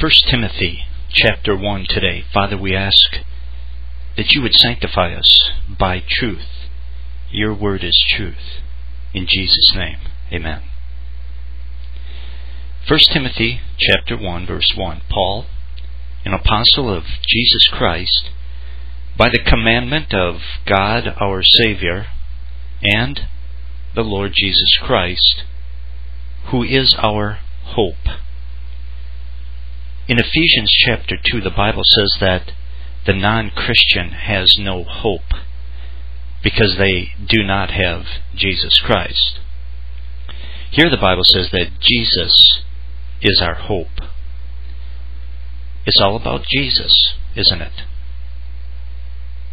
1 Timothy chapter 1 today. Father, we ask that you would sanctify us by truth. Your word is truth. In Jesus' name, amen. 1 Timothy chapter 1 verse 1. Paul, an apostle of Jesus Christ, by the commandment of God our Savior and the Lord Jesus Christ, who is our hope. In Ephesians chapter 2, the Bible says that the non Christian has no hope because they do not have Jesus Christ. Here the Bible says that Jesus is our hope. It's all about Jesus, isn't it?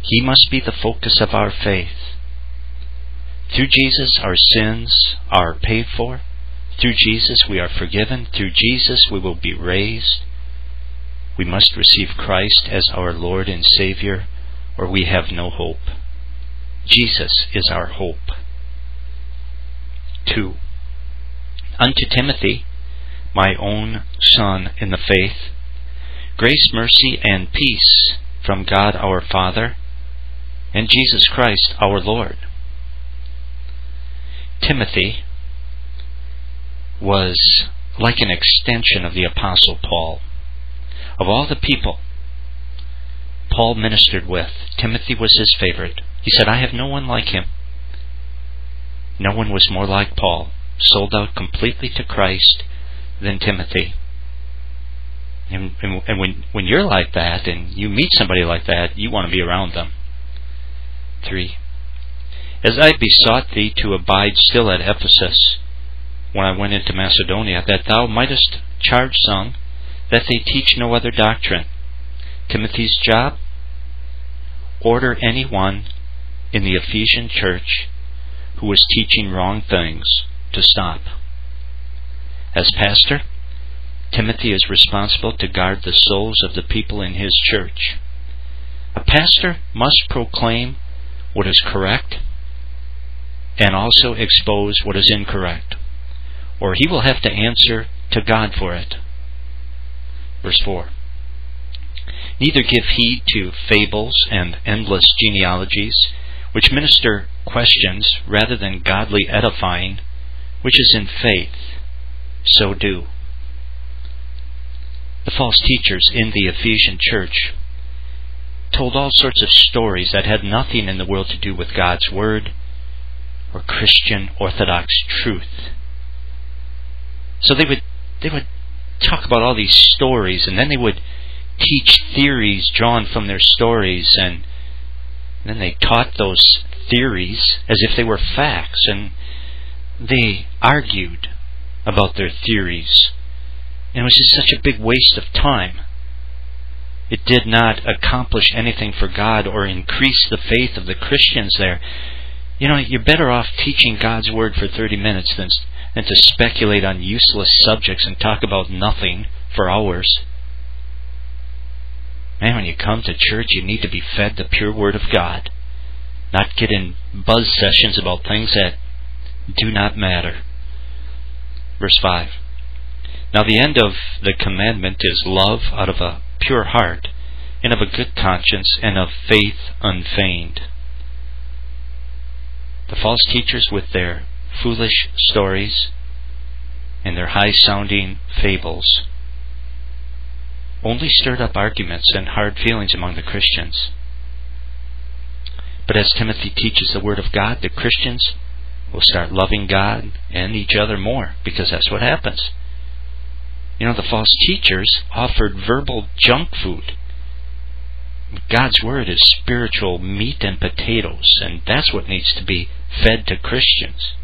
He must be the focus of our faith. Through Jesus, our sins are paid for. Through Jesus, we are forgiven. Through Jesus, we will be raised. We must receive Christ as our Lord and Savior, or we have no hope. Jesus is our hope. 2. Unto Timothy, my own son in the faith, grace, mercy, and peace from God our Father and Jesus Christ our Lord. Timothy was like an extension of the Apostle Paul. Of all the people Paul ministered with, Timothy was his favorite. He said, I have no one like him. No one was more like Paul, sold out completely to Christ, than Timothy. And, and, and when, when you're like that, and you meet somebody like that, you want to be around them. 3. As I besought thee to abide still at Ephesus, when I went into Macedonia, that thou mightest charge some that they teach no other doctrine. Timothy's job? Order any one in the Ephesian church who was teaching wrong things to stop. As pastor, Timothy is responsible to guard the souls of the people in his church. A pastor must proclaim what is correct and also expose what is incorrect, or he will have to answer to God for it. Verse 4 Neither give heed to fables and endless genealogies, which minister questions rather than godly edifying, which is in faith. So do. The false teachers in the Ephesian church told all sorts of stories that had nothing in the world to do with God's Word or Christian Orthodox truth. So they would they would talk about all these stories and then they would teach theories drawn from their stories and then they taught those theories as if they were facts and they argued about their theories. And it was just such a big waste of time. It did not accomplish anything for God or increase the faith of the Christians there. You know, you're better off teaching God's Word for 30 minutes than, than to speculate on useless subjects and talk about nothing for hours. Man, when you come to church, you need to be fed the pure Word of God, not get in buzz sessions about things that do not matter. Verse 5 Now the end of the commandment is love out of a pure heart, and of a good conscience, and of faith unfeigned. The false teachers, with their foolish stories and their high sounding fables, only stirred up arguments and hard feelings among the Christians. But as Timothy teaches the Word of God, the Christians will start loving God and each other more because that's what happens. You know, the false teachers offered verbal junk food. God's Word is spiritual meat and potatoes, and that's what needs to be fed to Christians.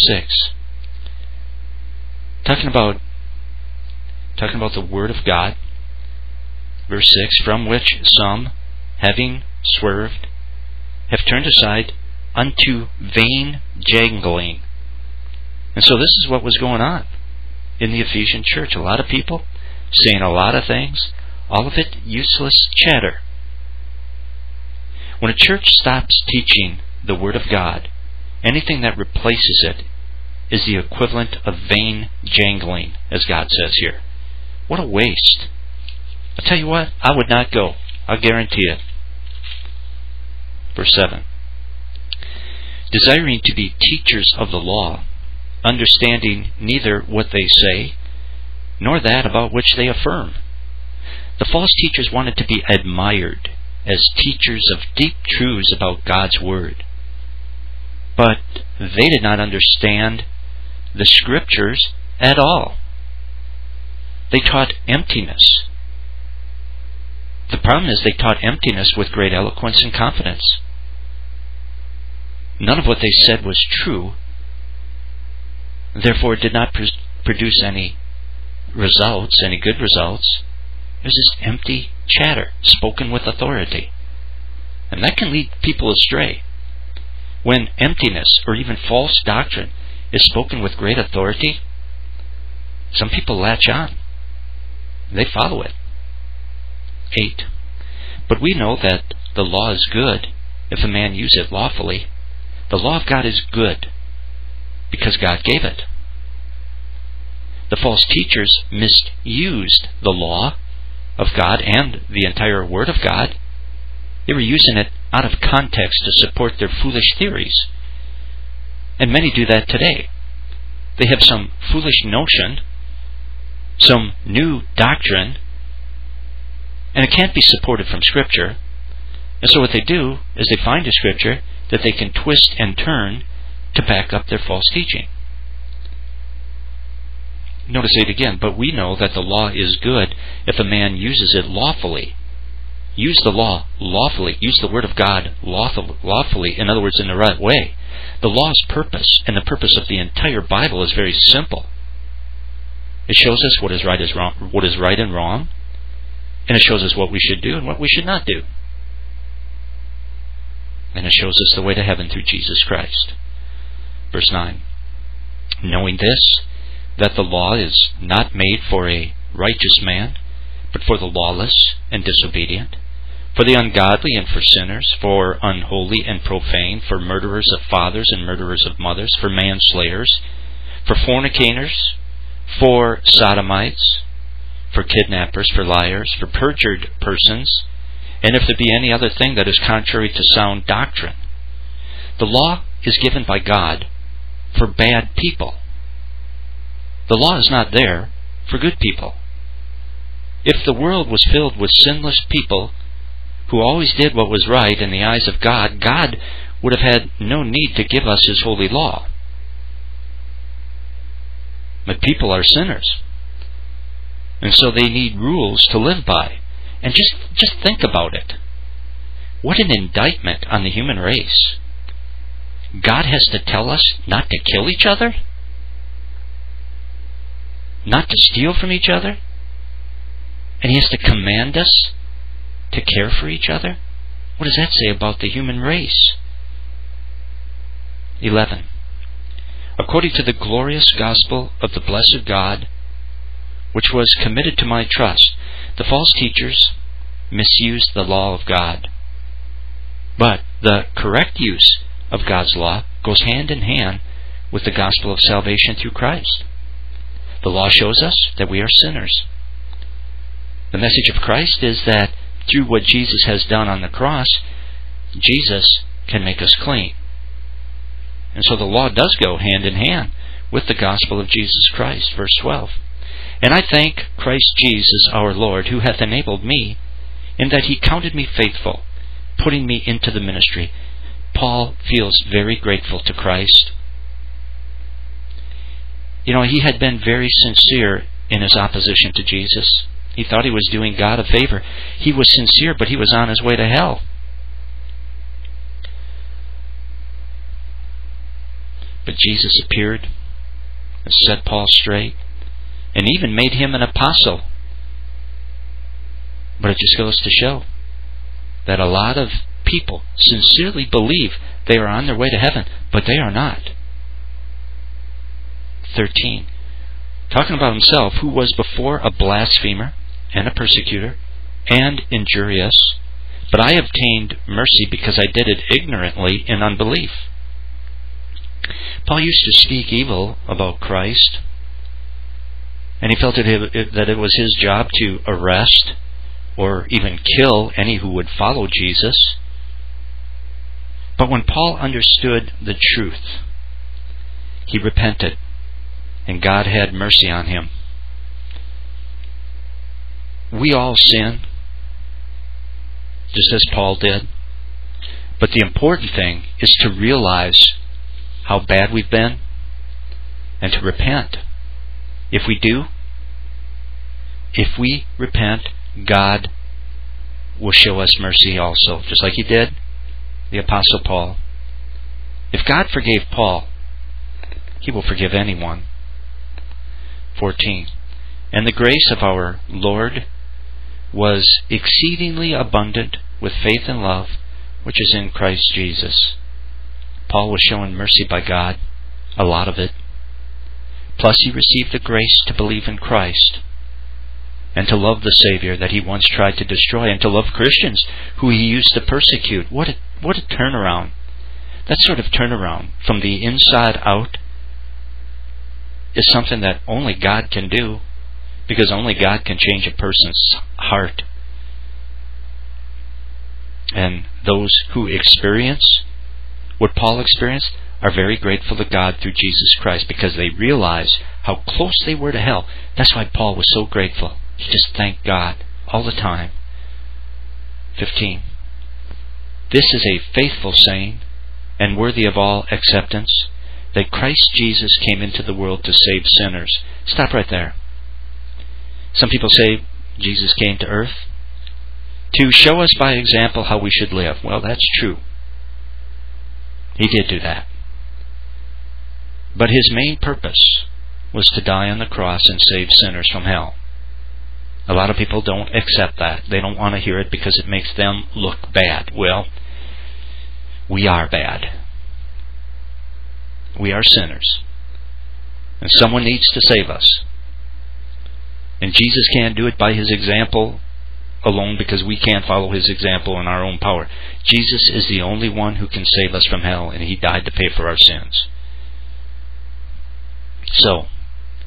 6. Talking about talking about the Word of God. Verse 6 From which some, having swerved, have turned aside unto vain jangling. And so this is what was going on in the Ephesian church. A lot of people saying a lot of things, all of it useless chatter. When a church stops teaching the Word of God, anything that replaces it is the equivalent of vain jangling, as God says here. What a waste. I tell you what, I would not go. I'll guarantee it. Verse 7 Desiring to be teachers of the law, understanding neither what they say, nor that about which they affirm. The false teachers wanted to be admired as teachers of deep truths about God's Word. But they did not understand the Scriptures at all. They taught emptiness. The problem is they taught emptiness with great eloquence and confidence. None of what they said was true, therefore it did not pr- produce any results, any good results. It was just empty chatter, spoken with authority. And that can lead people astray. When emptiness or even false doctrine is spoken with great authority, some people latch on. They follow it. 8. But we know that the law is good if a man use it lawfully. The law of God is good because God gave it. The false teachers misused the law of God and the entire Word of God. They were using it out of context to support their foolish theories. And many do that today. They have some foolish notion, some new doctrine, and it can't be supported from Scripture. And so what they do is they find a Scripture that they can twist and turn to back up their false teaching. Notice it again, but we know that the law is good if a man uses it lawfully. Use the law lawfully. Use the Word of God lawfully, in other words, in the right way. The law's purpose and the purpose of the entire Bible is very simple. It shows us what is right is wrong, what is right and wrong, and it shows us what we should do and what we should not do. And it shows us the way to heaven through Jesus Christ. Verse 9. Knowing this, that the law is not made for a righteous man, but for the lawless and disobedient, for the ungodly and for sinners, for unholy and profane, for murderers of fathers and murderers of mothers, for manslayers, for fornicators, for sodomites, for kidnappers, for liars, for perjured persons, and if there be any other thing that is contrary to sound doctrine. The law is given by God for bad people the law is not there for good people. If the world was filled with sinless people who always did what was right in the eyes of God, God would have had no need to give us His holy law. But people are sinners. And so they need rules to live by. And just, just think about it. What an indictment on the human race. God has to tell us not to kill each other? not to steal from each other? And He has to command us to care for each other? What does that say about the human race? 11. According to the glorious gospel of the blessed God, which was committed to my trust, the false teachers misused the law of God. But the correct use of God's law goes hand in hand with the gospel of salvation through Christ. The law shows us that we are sinners. The message of Christ is that through what Jesus has done on the cross, Jesus can make us clean. And so the law does go hand in hand with the gospel of Jesus Christ. Verse 12. And I thank Christ Jesus our Lord, who hath enabled me, in that he counted me faithful, putting me into the ministry. Paul feels very grateful to Christ you know, he had been very sincere in his opposition to Jesus. He thought he was doing God a favor. He was sincere, but he was on his way to hell. But Jesus appeared and set Paul straight and even made him an apostle. But it just goes to show that a lot of people sincerely believe they are on their way to heaven, but they are not. 13. Talking about himself, who was before a blasphemer and a persecutor and injurious, but I obtained mercy because I did it ignorantly in unbelief. Paul used to speak evil about Christ, And he felt that it, that it was his job to arrest or even kill any who would follow Jesus. But when Paul understood the truth, he repented, and God had mercy on him. We all sin, just as Paul did. But the important thing is to realize how bad we've been and to repent. If we do, if we repent, God will show us mercy also, just like He did the Apostle Paul. If God forgave Paul, He will forgive anyone. 14. And the grace of our Lord was exceedingly abundant with faith and love which is in Christ Jesus. Paul was shown mercy by God, a lot of it. Plus, he received the grace to believe in Christ and to love the Savior that he once tried to destroy and to love Christians who he used to persecute. What a, what a turnaround. That sort of turnaround from the inside out is something that only God can do because only God can change a person's heart and those who experience what Paul experienced are very grateful to God through Jesus Christ because they realize how close they were to hell. That's why Paul was so grateful. He just thanked God all the time. 15. This is a faithful saying and worthy of all acceptance that Christ Jesus came into the world to save sinners. Stop right there. Some people say Jesus came to earth to show us by example how we should live. Well, that's true. He did do that. But his main purpose was to die on the cross and save sinners from hell. A lot of people don't accept that. They don't want to hear it because it makes them look bad. Well, we are bad. We are sinners. And someone needs to save us. And Jesus can't do it by his example alone because we can't follow his example in our own power. Jesus is the only one who can save us from hell, and he died to pay for our sins. So,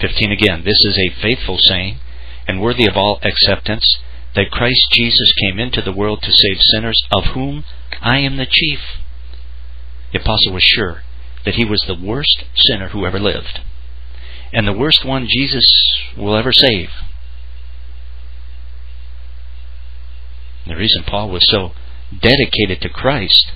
15 again, this is a faithful saying and worthy of all acceptance that Christ Jesus came into the world to save sinners, of whom I am the chief. The apostle was sure that he was the worst sinner who ever lived, and the worst one Jesus will ever save. The reason Paul was so dedicated to Christ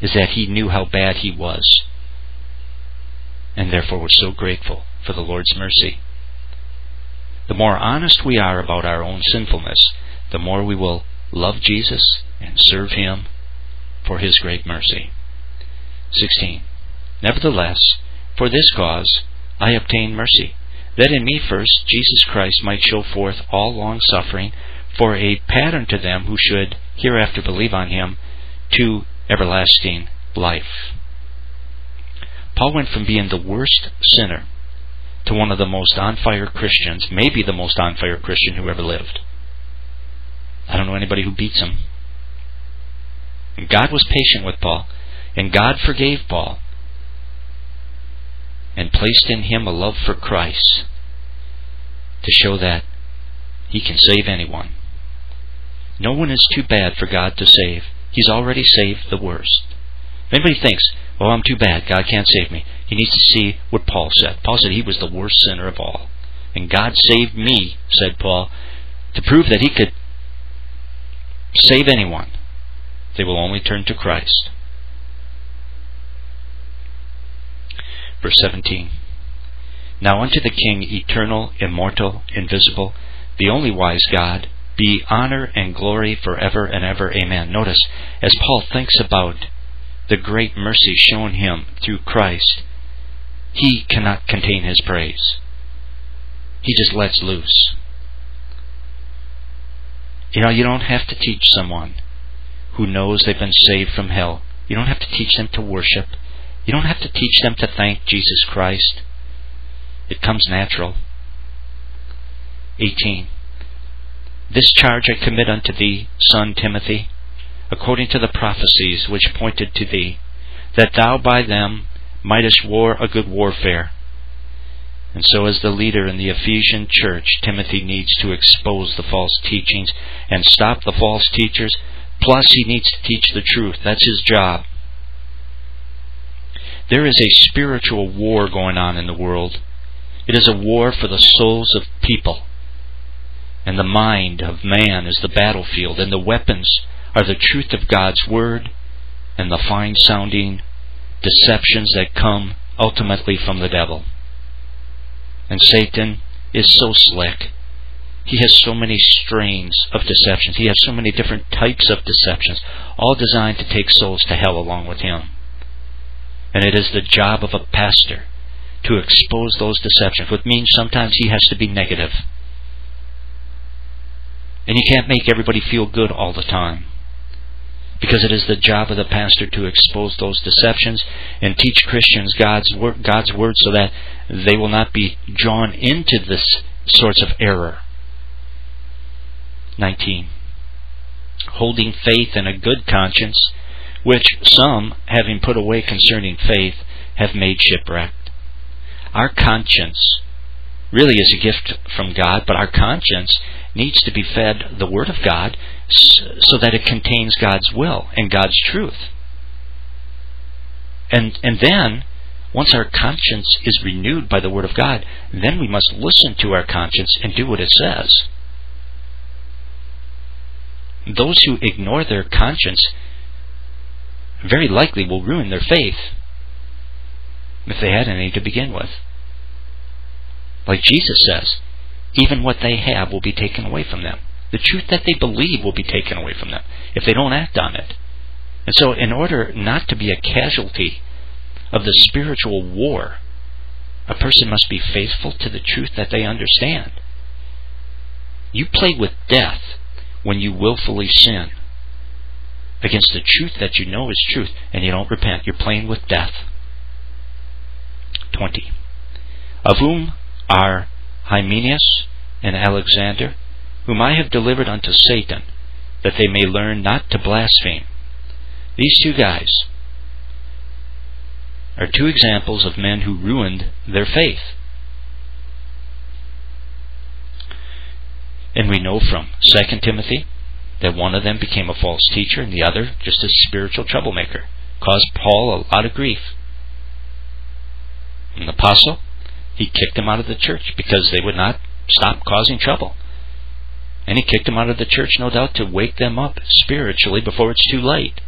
is that he knew how bad he was, and therefore was so grateful for the Lord's mercy. The more honest we are about our own sinfulness, the more we will love Jesus and serve Him for His great mercy. 16. Nevertheless, for this cause I obtain mercy, that in me first Jesus Christ might show forth all long suffering for a pattern to them who should hereafter believe on him to everlasting life. Paul went from being the worst sinner to one of the most on fire Christians, maybe the most on fire Christian who ever lived. I don't know anybody who beats him. God was patient with Paul, and God forgave Paul, and placed in him a love for Christ to show that he can save anyone. No one is too bad for God to save. He's already saved the worst. If anybody thinks, well, I'm too bad, God can't save me, he needs to see what Paul said. Paul said he was the worst sinner of all. And God saved me, said Paul, to prove that he could save anyone. They will only turn to Christ. Verse 17 Now unto the King, eternal, immortal, invisible, the only wise God, be honor and glory forever and ever. Amen. Notice, as Paul thinks about the great mercy shown him through Christ, he cannot contain his praise. He just lets loose. You know, you don't have to teach someone who knows they've been saved from hell. You don't have to teach them to worship. You don't have to teach them to thank Jesus Christ. It comes natural. 18. This charge I commit unto thee, son Timothy, according to the prophecies which pointed to thee, that thou by them mightest war a good warfare, And so, as the leader in the Ephesian church, Timothy needs to expose the false teachings and stop the false teachers. Plus, he needs to teach the truth. That's his job. There is a spiritual war going on in the world. It is a war for the souls of people. And the mind of man is the battlefield, and the weapons are the truth of God's Word and the fine sounding deceptions that come ultimately from the devil. And Satan is so slick. He has so many strains of deceptions. He has so many different types of deceptions, all designed to take souls to hell along with him. And it is the job of a pastor to expose those deceptions, which means sometimes he has to be negative. And you can't make everybody feel good all the time because it is the job of the pastor to expose those deceptions and teach Christians God's word, God's word so that they will not be drawn into this sorts of error. 19. Holding faith and a good conscience, which some, having put away concerning faith, have made shipwrecked. Our conscience really is a gift from God, but our conscience needs to be fed the Word of God so that it contains God's will and God's truth. And, and then, once our conscience is renewed by the Word of God, then we must listen to our conscience and do what it says. Those who ignore their conscience very likely will ruin their faith if they had any to begin with. Like Jesus says, even what they have will be taken away from them. The truth that they believe will be taken away from them if they don't act on it. And so, in order not to be a casualty of the spiritual war, a person must be faithful to the truth that they understand. You play with death when you willfully sin against the truth that you know is truth and you don't repent. You're playing with death. 20. Of whom are Hymenaeus and Alexander, whom I have delivered unto Satan, that they may learn not to blaspheme. These two guys are two examples of men who ruined their faith. And we know from 2 Timothy that one of them became a false teacher and the other just a spiritual troublemaker. Caused Paul a lot of grief. An apostle, he kicked them out of the church because they would not stop causing trouble. And he kicked them out of the church, no doubt, to wake them up spiritually before it's too late.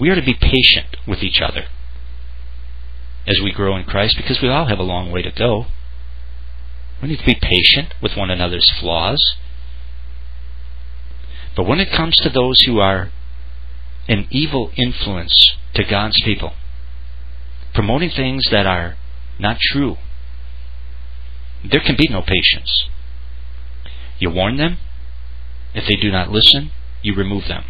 We are to be patient with each other as we grow in Christ because we all have a long way to go. We need to be patient with one another's flaws. But when it comes to those who are an evil influence to God's people, promoting things that are not true, there can be no patience. You warn them. If they do not listen, you remove them.